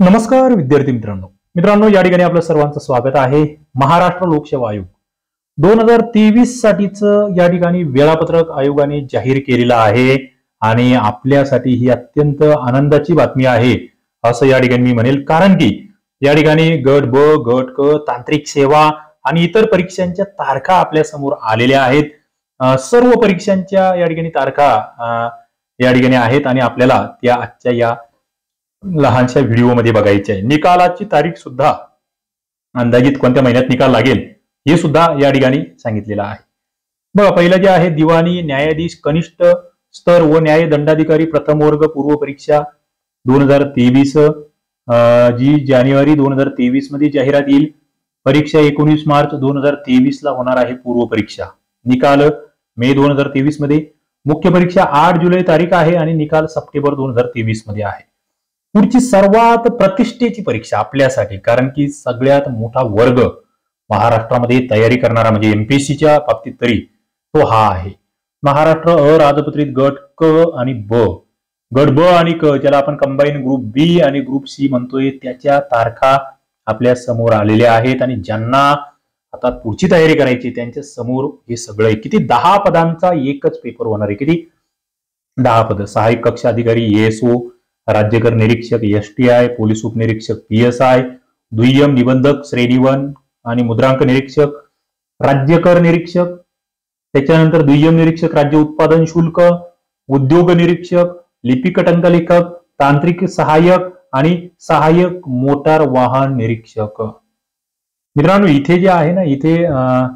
नमस्कार विद्यार्थी मित्रांनो. मित्रांनो या ठिकाणी आपलं सर्वांचं स्वागत आहे. महाराष्ट्र लोकसेवा आयोग. दोन हजार तेवीस साठीच या ठिकाणी वेळापत्रक आयोगाने जाहीर केलेलं आहे आणि आपल्यासाठी ही अत्यंत आनंदाची बातमी आहे असं या ठिकाणी मी म्हणेल. कारण की या ठिकाणी गट ब गट क तांत्रिक सेवा आणि इतर परीक्षांच्या तारखा आपल्यासमोर आलेल्या आहेत. सर्व परीक्षांच्या या ठिकाणी तारखा या ठिकाणी आहेत आणि आपल्याला त्या आजच्या या लहानशा व्हिडिओमध्ये बघायचे आहे. निकालाची तारीख सुद्धा अंदाजित कोणत्या महिन्यात निकाल लागेल हे सुद्धा या ठिकाणी सांगितलेलं आहे. बघा पहिलं जे आहे दिवाणी न्यायाधीश कनिष्ठ स्तर व न्याय दंडाधिकारी प्रथम वर्ग पूर्व परीक्षा दोन हजार तेवीस जी जानेवारी दोन हजार तेवीसमध्ये जाहिरात येईल. परीक्षा एकोणीस मार्च दोन हजार तेवीस ला होणार आहे पूर्व परीक्षा. निकाल मे दोन हजार तेवीसमध्ये. मुख्य परीक्षा आठ जुलै तारीख आहे आणि निकाल सप्टेंबर दोन हजार तेवीसमध्ये आहे. पुढची सर्वात प्रतिष्ठेची परीक्षा आपल्यासाठी. कारण की सगळ्यात मोठा वर्ग महाराष्ट्रामध्ये तयारी करणारा म्हणजे एमपीएससीच्या बाबतीत तरी तो हा आहे. महाराष्ट्र अराजपत्रित गट क आणि ब. गट ब आणि क ज्याला आपण कंबाईन ग्रुप बी आणि ग्रुप सी म्हणतोय त्याच्या तारखा आपल्यासमोर आलेल्या आहेत आणि ज्यांना आता पुढची तयारी करायची त्यांच्यासमोर हे सगळं आहे. किती दहा पदांचा एकच पेपर होणार आहे. किती? दहा पद. सहाय्यक कक्ष अधिकारी एएसओ राज्यकर निरीक्षक एस टी आय पोलीस उपनिरीक्षक पी एस आय दुय्यम निबंधक श्रेणी वन आणि मुद्रांक निरीक्षक राज्यकर निरीक्षक त्याच्यानंतर दुय्यम निरीक्षक राज्य उत्पादन शुल्क उद्योग निरीक्षक लिपिक टंकलेखक तांत्रिक सहाय्यक आणि सहाय्यक मोटार वाहन निरीक्षक. मित्रांनो इथे जे आहे ना इथे अं,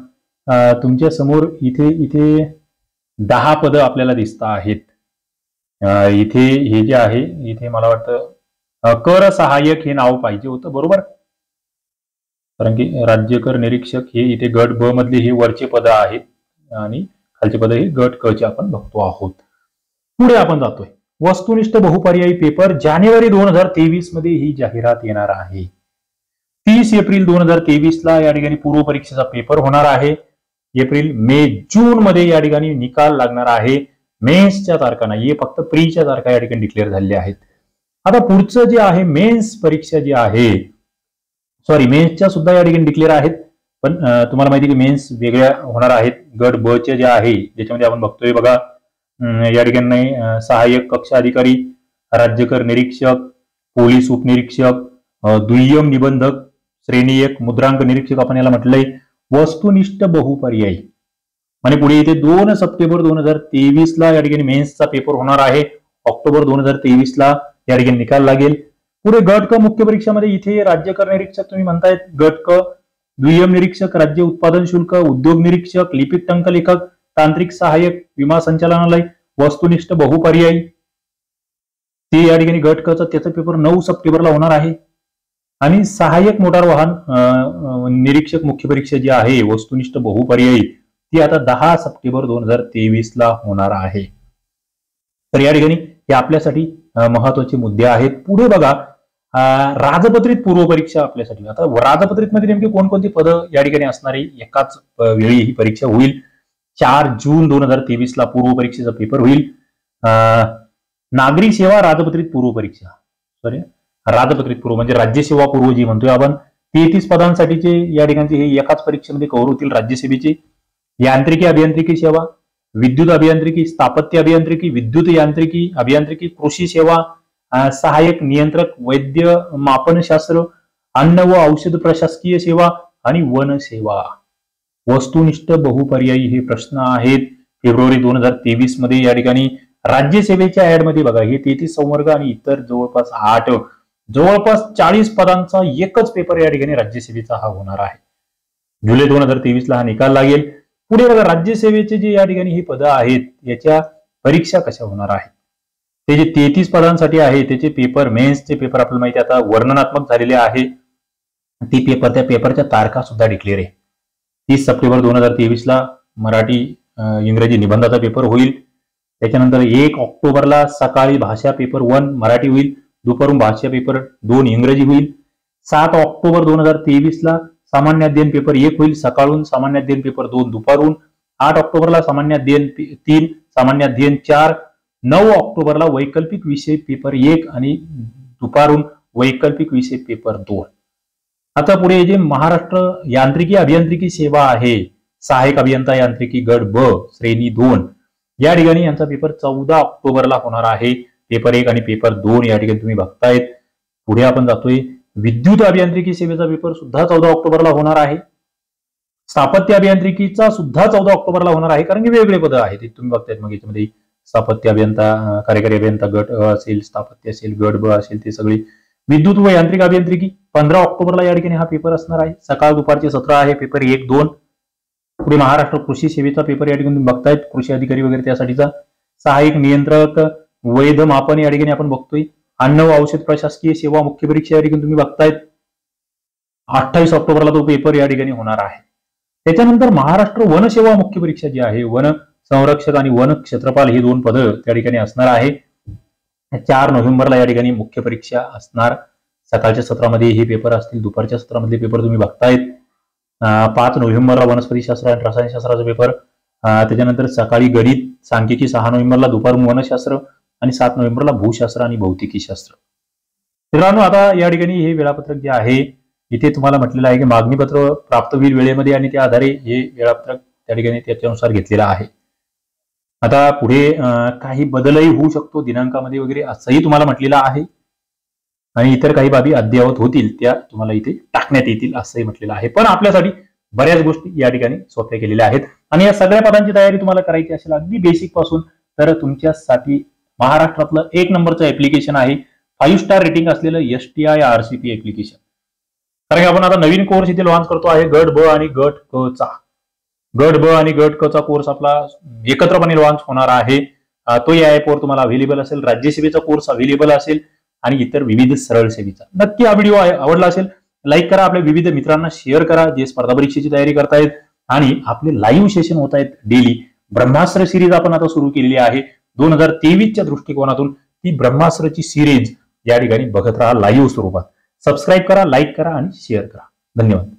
तुमच्यासमोर इथे इथे दहा पद आपल्याला दिसत आहेत. इथे हे जे आहे इथे मला वाटतं कर सहाय्यक हे नाव पाहिजे होतं बरोबर? कारण की राज्यकर निरीक्षक हे इथे गट ब मधले हे वरचे पद आहेत आणि खालचे पद हे गट क चे आपण बघतो आहोत. पुढे आपण जातोय. वस्तुनिष्ठ बहुपर्यायी पेपर जानेवारी दोन हजार तेवीसमध्ये ही जाहिरात येणार आहे. तीस एप्रिल दोन हजार तेवीस ला या ठिकाणी पूर्व परीक्षेचा पेपर होणार आहे. एप्रिल मे जून मध्ये या ठिकाणी निकाल लागणार आहे. मेन्सच्या तारखा नाहीये फक्त प्रीच्या तारखा या ठिकाणी डिक्लेअर झालेल्या आहेत. आता पुढचं जे आहे मेन्स परीक्षा जी आहे सॉरी मेन्सच्या सुद्धा या ठिकाणी डिक्लेअर आहेत. पण तुम्हाला माहिती की मेन्स वेगळ्या होणार आहेत. गट ब चे जे आहे ज्याच्यामध्ये आपण बघतोय बघा या ठिकाणी सहाय्यक कक्ष अधिकारी राज्यकर निरीक्षक पोलीस उपनिरीक्षक दुय्यम निबंधक श्रेणी एक मुद्रांक निरीक्षक आपण याला म्हटलंय. वस्तुनिष्ठ बहुपर्यायी. आणि पुढे इथे दोन सप्टेंबर दोन हजार तेवीस ला या ठिकाणी मेन्सचा पेपर होणार आहे. ऑक्टोबर दोन हजार तेवीस ला या ठिकाणी निकाल लागेल. पुढे गट क मुख्य परीक्षामध्ये इथे राज्यकर निरीक्षक तुम्ही म्हणतायत. गट क दुय्यम निरीक्षक राज्य उत्पादन शुल्क उद्योग निरीक्षक लिपिक टंक लेखक तांत्रिक सहाय्यक विमा संचालनालय वस्तुनिष्ठ बहुपर्यायी. ते या ठिकाणी गट क त्याचा पेपर नऊ सप्टेंबरला होणार आहे. आणि सहाय्यक मोटार वाहन अं, निरीक्षक मुख्य परीक्षा जी आहे वस्तुनिष्ठ बहुपर्यायी ती आता दहा सप्टेंबर दोन हजार तेवीस ला होणार आहे. तर या ठिकाणी हे आपल्यासाठी महत्त्वाचे मुद्दे आहेत. पुढे बघा राजपत्रित पूर्व परीक्षा आपल्यासाठी. आता राजपत्रित मध्ये नेमके कोणकोणती पद या ठिकाणी असणारी एकाच वेळी ही परीक्षा होईल? चार जून दोन हजार तेवीस ला पूर्व परीक्षेचा पेपर होईल. अं, नागरी सेवा राजपत्रित पूर्व परीक्षा सॉरी राजपत्रित पूर्व म्हणजे राज्यसेवा पूर्व जी म्हणतोय आपण तेहतीस पदांसाठीचे या ठिकाणचे हे एकाच परीक्षेमध्ये कव्हर होतील राज्यसेवेचे यांत्रिकी अभियांत्रिकी सेवा विद्युत अभियांत्रिकी स्थापत्य अभियांत्रिकी विद्युत यांत्रिकी अभियांत्रिकी कृषी सेवा सहाय्यक नियंत्रक वैद्य मापनशास्त्र अन्न व औषध प्रशासकीय सेवा आणि वन सेवा. वस्तुनिष्ठ बहुपर्यायी हे प्रश्न आहेत. फेब्रुवारी दोन हजार तेवीसमध्ये या ठिकाणी राज्यसेवेच्या ऍडमध्ये बघा हे तेहतीस संवर्ग आणि इतर जवळपास आठ जवळपास चाळीस पदांचा एकच पेपर या ठिकाणी राज्यसेवेचा हा होणार आहे. जुलै दोन हजार तेवीस ला हा निकाल लागेल. पुढे बघा राज्यसेवेचे जे या ठिकाणी ही पदं आहेत याच्या परीक्षा कशा होणार आहेत? ते जे तेहतीस पदांसाठी आहे त्याचे पेपर मेन्सचे पेपर आपल्याला माहिती आता वर्णनात्मक झालेले आहे. ती पेपर त्या पेपरच्या तारखा सुद्धा डिक्लेअर आहे. तीस सप्टेंबर दोन हजार तेवीस ला मराठी इंग्रजी निबंधाचा पेपर होईल. त्याच्यानंतर एक ऑक्टोबरला सकाळी भाषा पेपर वन मराठी होईल. दुपारून भाषा पेपर दोन इंग्रजी होईल. सात ऑक्टोबर दोन हजार तेवीस ला सामान्य अध्ययन पेपर एक होईल सकाळून सामान्य अध्ययन पेपर दोन दुपारून आठ ऑक्टोबरला सामान्य अध्ययन तीन सामान्य अध्ययन चार नऊ ऑक्टोबरला वैकल्पिक विषय पेपर एक आणि दुपारून वैकल्पिक विषय पेपर दोन. आता पुढे जे महाराष्ट्र यांत्रिकी अभियांत्रिकी सेवा आहे सहाय्यक अभियंता यांत्रिकी गट ब श्रेणी दोन या ठिकाणी यांचा पेपर चौदा ऑक्टोबरला होणार आहे. पेपर एक आणि पेपर दोन या ठिकाणी तुम्ही बघतायत. पुढे आपण जातोय. विद्युत अभियांत्रिकी सेवेचा पेपर सुद्धा चौदा ऑक्टोबरला होणार आहे. स्थापत्य अभियांत्रिकीचा सुद्धा चौदा ऑक्टोबरला होणार आहे कारण की वेगवेगळे पद आहेत. ते तुम्ही बघतायत मग याच्यामध्ये स्थापत्य अभियंता कार्यकारी अभियंता गट अ असेल स्थापत्य असेल गट ब असेल ते सगळे. विद्युत व यांत्रिक अभियांत्रिकी पंधरा ऑक्टोबरला या ठिकाणी हा पेपर असणार आहे. सकाळ दुपारचे सत्र आहे पेपर एक दोन. पुढे महाराष्ट्र कृषी सेवेचा पेपर या ठिकाणी बघतायत. कृषी अधिकारी वगैरे त्यासाठीचा सहाय्यक नियंत्रक वैध मापन या ठिकाणी आपण बघतोय. अन्न व औषध प्रशासकीय सेवा मुख्य परीक्षा या ठिकाणी तुम्ही बघतायत. अठ्ठावीस ऑक्टोबरला तो पेपर या ठिकाणी होणार आहे. त्याच्यानंतर महाराष्ट्र वन सेवा मुख्य परीक्षा जी आहे वन संरक्षक आणि वन क्षेत्रपाल ही दोन पद त्या ठिकाणी असणार आहे. चार नोव्हेंबरला या ठिकाणी मुख्य परीक्षा असणार. सकाळच्या सत्रामध्ये हे पेपर असतील दुपारच्या सत्रामधले पेपर तुम्ही बघतायत. पाच नोव्हेंबरला वनस्पतीशास्त्र आणि रसायनशास्त्राचा पेपर त्याच्यानंतर सकाळी गणित सांख्यिकी सहा नोव्हेंबरला दुपार वनशास्त्र आणि सात नोव्हेंबरला भूशास्त्र आणि भौतिकी शास्त्र मित्रांनो आता या ठिकाणी हे वेळापत्रक जे आहे इथे तुम्हाला म्हटलेलं आहे की मागणीपत्र प्राप्त होईल वेळेमध्ये आणि त्या आधारे हे वेळापत्रक त्या ठिकाणी त्याच्यानुसार घेतलेलं आहे. आता पुढे काही बदलही होऊ शकतो दिनांकामध्ये वगैरे असंही तुम्हाला म्हटलेलं आहे. आणि इतर काही बाबी अद्ययावत होतील त्या तुम्हाला इथे टाकण्यात येतील असंही म्हटलेलं आहे. पण आपल्यासाठी बऱ्याच गोष्टी या ठिकाणी सोप्या केलेल्या आहेत. आणि या सगळ्या पदांची तयारी तुम्हाला करायची असेल अगदी बेसिकपासून तर तुमच्यासाठी महाराष्ट्रातलं एक नंबरचं ऍप्लिकेशन आहे. फाईव्ह स्टार रेटिंग असलेलं S T I R C P application कारण आपण आता नवीन कोर्स इथे लॉन्च करतो आहे. गट ब आणि गट क चा. गट ब आणि गट क चा कोर्स आपला एकत्रपणे लॉन्च होणार आहे. तो या ऍपवर तुम्हाला अवेलेबल असेल. राज्यसेवेचा कोर्स अवेलेबल असेल आणि इतर विविध सरळ सेवेचा. नक्की हा व्हिडिओ आवडला असेल लाईक करा. आपल्या विविध मित्रांना शेअर करा. जे स्पर्धा परीक्षेची तयारी करतायत आणि आपले लाईव्ह सेशन होत आहेत डेली ब्रह्मास्त्र सिरीज आपण आता सुरू केलेली आहे. दोन हजार तेवीसच्या दृष्टिकोनातून ती ब्रह्मास्त्रची सिरीज या ठिकाणी बघत राहा लाईव्ह स्वरूपात. सबस्क्राईब करा लाईक करा आणि शेअर करा. धन्यवाद.